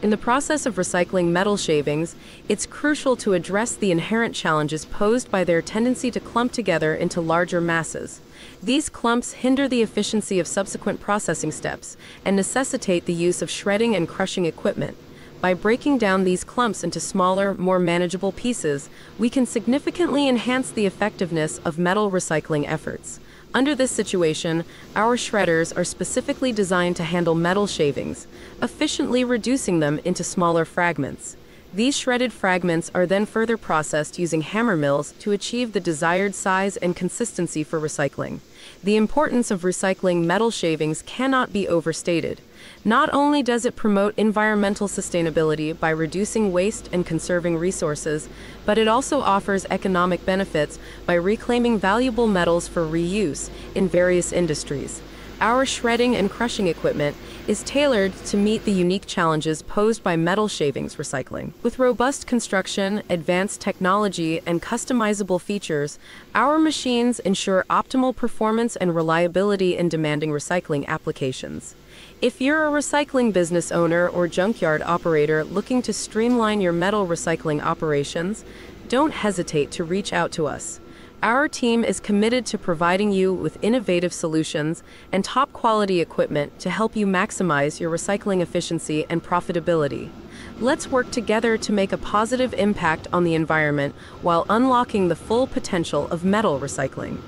In the process of recycling metal shavings, it's crucial to address the inherent challenges posed by their tendency to clump together into larger masses. These clumps hinder the efficiency of subsequent processing steps and necessitate the use of shredding and crushing equipment. By breaking down these clumps into smaller, more manageable pieces, we can significantly enhance the effectiveness of metal recycling efforts. Under this situation, our shredders are specifically designed to handle metal shavings, efficiently reducing them into smaller fragments. These shredded fragments are then further processed using hammer mills to achieve the desired size and consistency for recycling. The importance of recycling metal shavings cannot be overstated. Not only does it promote environmental sustainability by reducing waste and conserving resources, but it also offers economic benefits by reclaiming valuable metals for reuse in various industries. Our shredding and crushing equipment is tailored to meet the unique challenges posed by metal shavings recycling. With robust construction, advanced technology, and customizable features, our machines ensure optimal performance and reliability in demanding recycling applications. If you're a recycling business owner or junkyard operator looking to streamline your metal recycling operations, don't hesitate to reach out to us. Our team is committed to providing you with innovative solutions and top quality equipment to help you maximize your recycling efficiency and profitability. Let's work together to make a positive impact on the environment while unlocking the full potential of metal recycling.